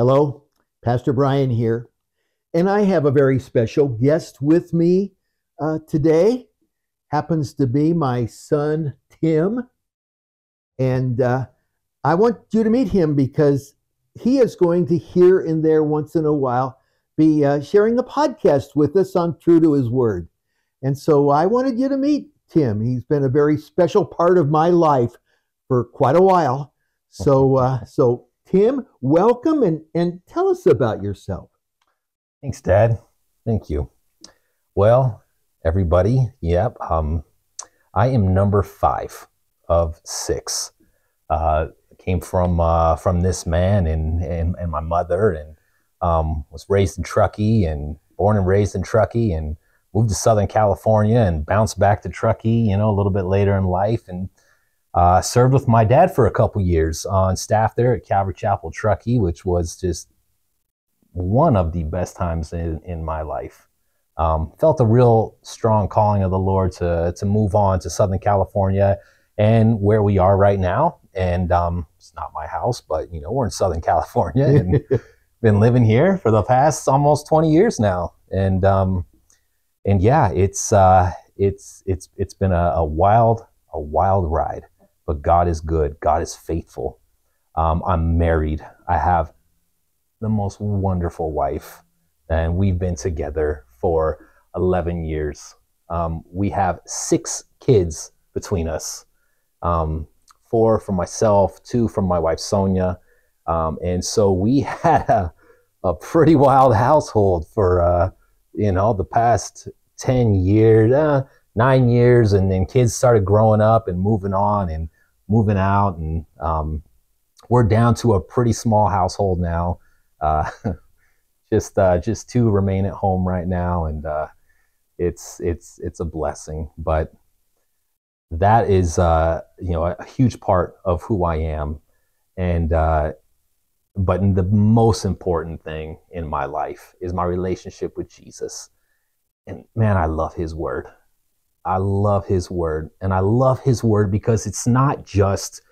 Hello, Pastor Brian here. And I have a very special guest with me uh, today. Happens to be my son, Tim. And uh, I want you to meet him because he is going to here and there once in a while be uh, sharing a podcast with us on True to His Word. And so I wanted you to meet Tim. He's been a very special part of my life for quite a while. So, uh, so Tim, welcome and, and tell us about yourself. Thanks, Dad. Thank you. Well, everybody, yep. Um, I am number five of six. Uh, came from uh, from this man and, and, and my mother, and um, was raised in Truckee and born and raised in Truckee, and moved to Southern California and bounced back to Truckee, you know, a little bit later in life, and uh, served with my dad for a couple years on staff there at Calvary Chapel Truckee, which was just one of the best times in, in my life. Um, felt a real strong calling of the Lord to to move on to Southern California and where we are right now. And um, it's not my house, but you know we're in Southern California and been living here for the past almost 20 years now. And um, and yeah, it's uh, it's it's it's been a, a, wild a wild ride. But God is good. God is faithful. Um, I'm married. I have the most wonderful wife, and we've been together for 11 years. Um, we have six kids between us um, four from myself, two from my wife Sonia. Um, and so we had a, a pretty wild household for, uh, you know, the past 10 years, uh, nine years. And then kids started growing up and moving on and moving out. And um, we're down to a pretty small household now. Uh, just uh, just two remain at home right now, and uh, it's it's it's a blessing. But that is uh, you know a huge part of who I am, and uh, but the most important thing in my life is my relationship with Jesus. And man, I love His Word. I love His Word, and I love His Word because it's not just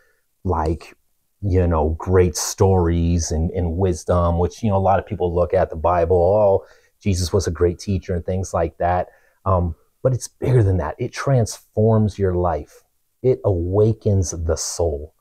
like you know, great stories and, and wisdom, which, you know, a lot of people look at the Bible, oh, Jesus was a great teacher and things like that. Um, but it's bigger than that. It transforms your life. It awakens the soul.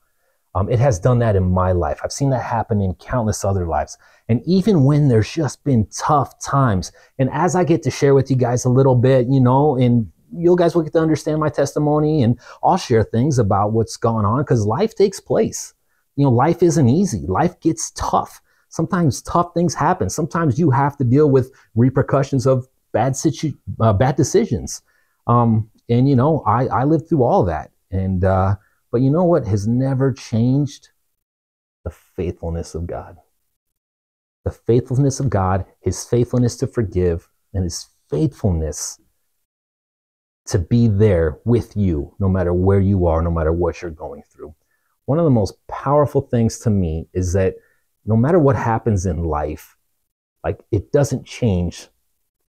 Um, it has done that in my life. I've seen that happen in countless other lives. And even when there's just been tough times, and as I get to share with you guys a little bit, you know, and you guys will get to understand my testimony, and I'll share things about what's gone on because life takes place you know, life isn't easy. Life gets tough. Sometimes tough things happen. Sometimes you have to deal with repercussions of bad situ- uh, bad decisions. Um, and you know, I I lived through all that. And uh, but you know what has never changed? The faithfulness of God. The faithfulness of God, His faithfulness to forgive, and His faithfulness to be there with you, no matter where you are, no matter what you're going through one of the most powerful things to me is that no matter what happens in life, like it doesn't change,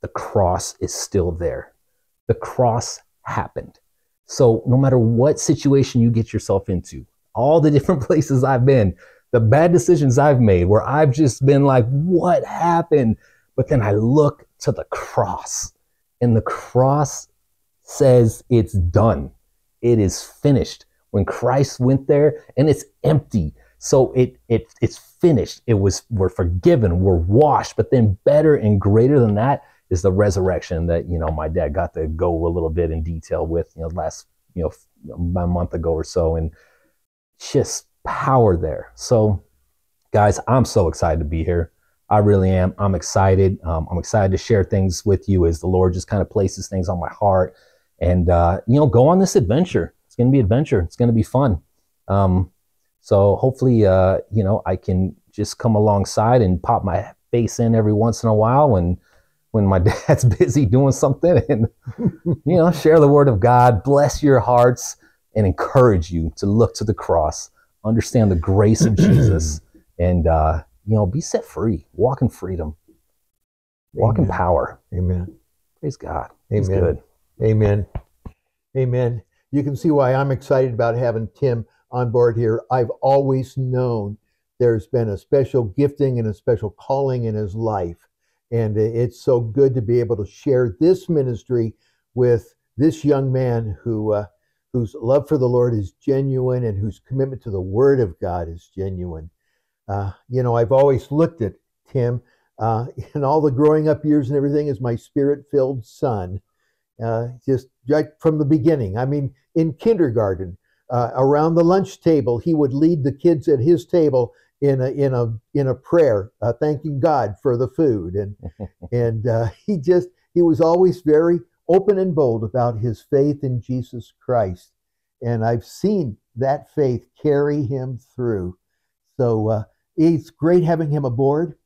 the cross is still there. The cross happened. So no matter what situation you get yourself into, all the different places I've been, the bad decisions I've made where I've just been like, what happened? But then I look to the cross and the cross says it's done. It is finished when Christ went there and it's empty. So it it it's finished. It was we're forgiven, we're washed, but then better and greater than that is the resurrection that you know my dad got to go a little bit in detail with you know last you know about a month ago or so and just power there. So guys, I'm so excited to be here. I really am. I'm excited. Um, I'm excited to share things with you as the Lord just kind of places things on my heart and uh, you know go on this adventure it's going to be adventure. It's going to be fun. Um, so hopefully, uh, you know, I can just come alongside and pop my face in every once in a while when when my dad's busy doing something and you know share the word of God, bless your hearts, and encourage you to look to the cross, understand the grace of Jesus, and uh, you know be set free, walk in freedom, walk Amen. in power. Amen. Praise God. Amen. He's good. Amen. Amen you can see why I'm excited about having Tim on board here. I've always known there's been a special gifting and a special calling in his life. And it's so good to be able to share this ministry with this young man who uh, whose love for the Lord is genuine and whose commitment to the Word of God is genuine. Uh, you know, I've always looked at Tim uh, in all the growing up years and everything as my spirit filled son, uh, just right from the beginning. I mean, in kindergarten, uh, around the lunch table, he would lead the kids at his table in a in a in a prayer, uh, thanking God for the food, and and uh, he just he was always very open and bold about his faith in Jesus Christ, and I've seen that faith carry him through. So uh, it's great having him aboard.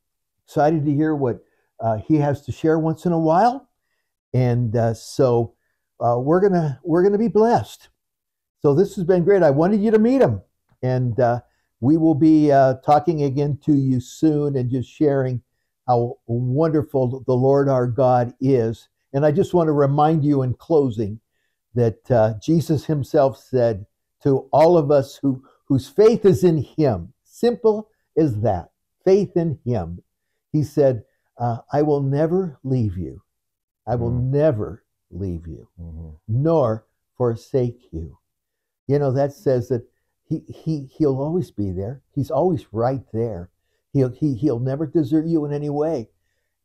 Excited to hear what uh, he has to share once in a while, and uh, so uh, we're gonna we're gonna be blessed. So this has been great. I wanted you to meet him, and we will be uh, talking again to you soon and just sharing how wonderful the Lord our God is. And I just want to remind you in closing that uh, Jesus himself said to all of us who, whose faith is in him, simple as that, faith in him. He said, uh, I will never leave you. I will mm-hmm. never leave you, mm-hmm. nor forsake you. You know, that says that he, he, he'll always be there. He's always right there. He'll, he, he'll never desert you in any way.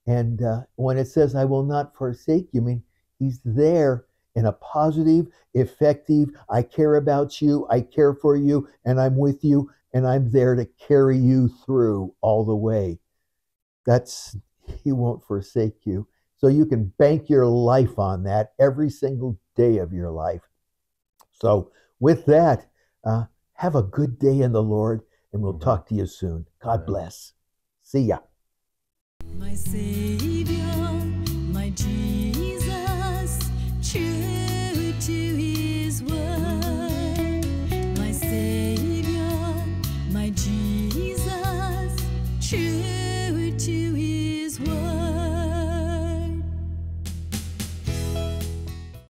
And uh, when it says, I will not forsake you, I mean, he's there in a positive, effective, I care about you, I care for you, and I'm with you, and I'm there to carry you through all the way. That's, he won't forsake you. So you can bank your life on that every single day of your life. So, with that, uh, have a good day in the Lord, and we'll talk to you soon. God bless. See ya.